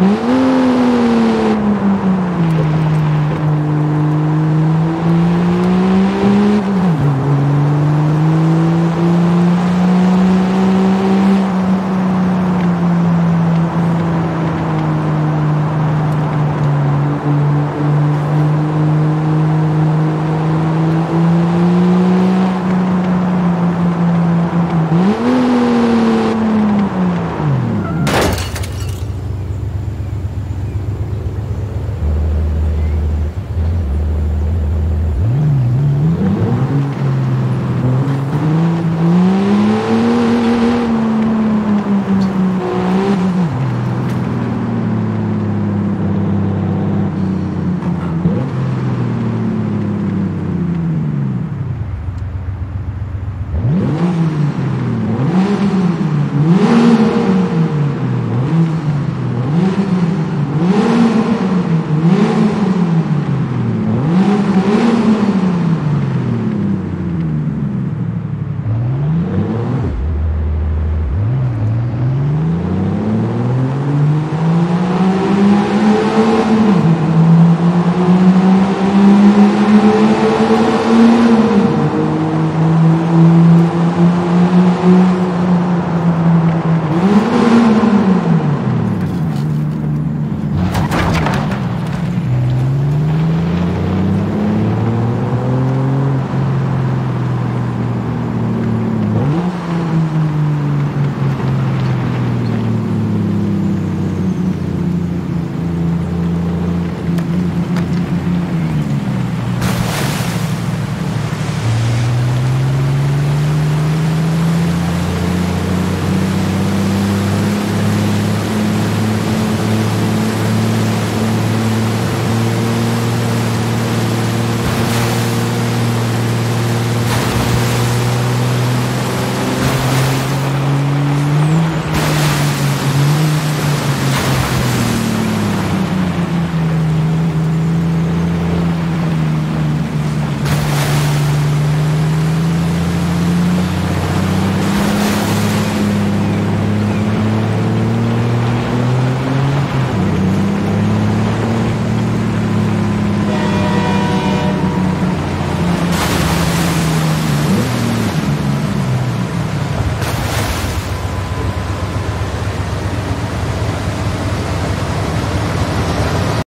Mm-hmm.